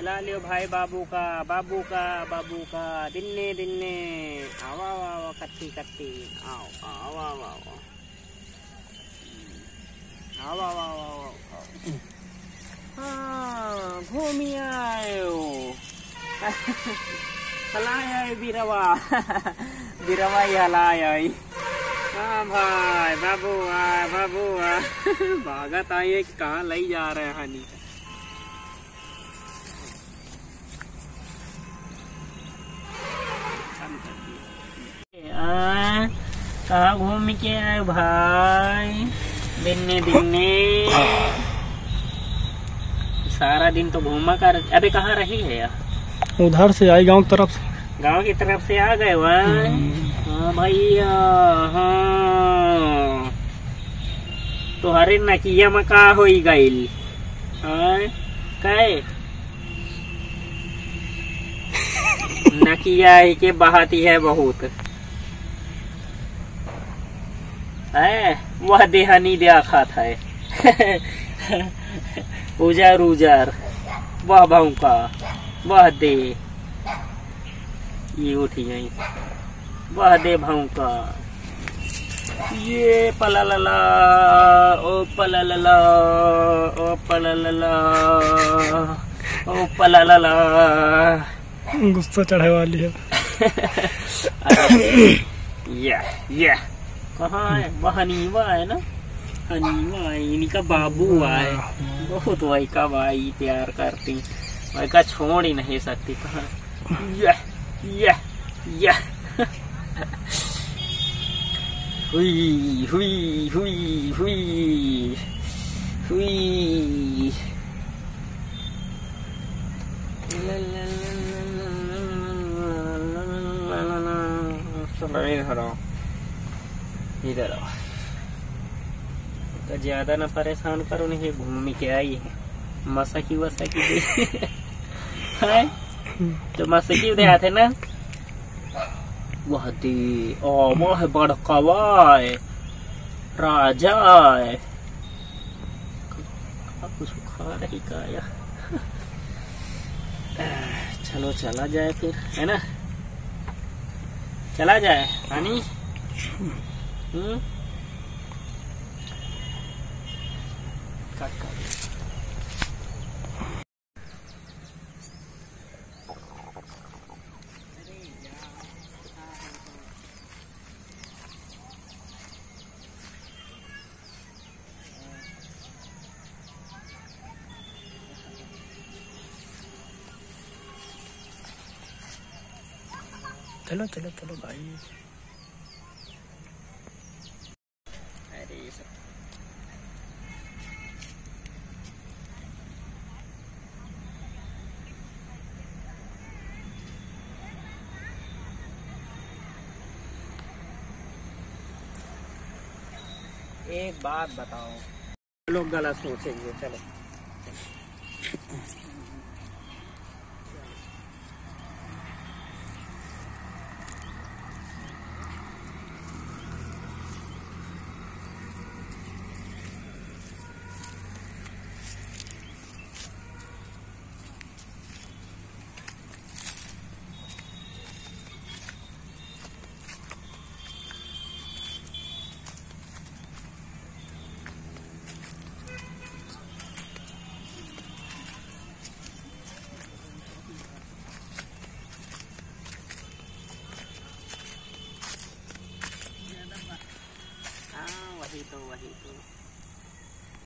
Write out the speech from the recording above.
चला लियो भाई बाबू का बाबू का बाबू का। दिन्ने दिन्ने। आवा आवा आवा, कत्ती कत्ती। आओ आवा आवा आवा। आवा आवा आवा हाँ घूमी आयो। हलाया बीरवा। बीरवा ही हलाया हाँ। भाई, बाबू आ बाबू आ। भागत आइए कहाँ ले जा रहे हैं, हनी? कहाँ घूम के आए भाई। दिनने दिनने सारा दिन तो घूमा कर अबे कहाँ रही है यार? उधर से आई गाँव तरफ़ से। गाँव की तरफ़ से आ गए वह? हाँ भैया हाँ। तुम्हारे नकिया में का हो गईल हाँ कहे? नकिया के बहाती है बहुत। है? वह देहानी देखा था उजार उजार वह भौका वह दे। ये उठी गई। वह दे भौका ये पलाला ओ पलाला ओ पलाला ओ पलाला गुस्सा चढ़े वाली है। या या। कहाँ है? वह हनीवा है ना? हनीवा है इनका बाबू आए। बहुत वही का भाई प्यार करती। वही का छोड़ ही नहीं सकती कहाँ? या या या हुई हुई हुई हुई हुई। ला ला ला ला ला चलो इधर आओ इधर आओ। तो ज़्यादा ना परेशान करो नहीं घूम के आई है मसकी वसकी है? तो मसकी दे आते ना? वह दे ओ वह बड़कवा है राजा कुछ खा रही का या? चलो, चला जाए फिर, है ना? चला जाए हानी うんカリカリ चलो चलो चलो भाई एक बात बताओ। लोग गलत सोचेंगे चलो। ดูวั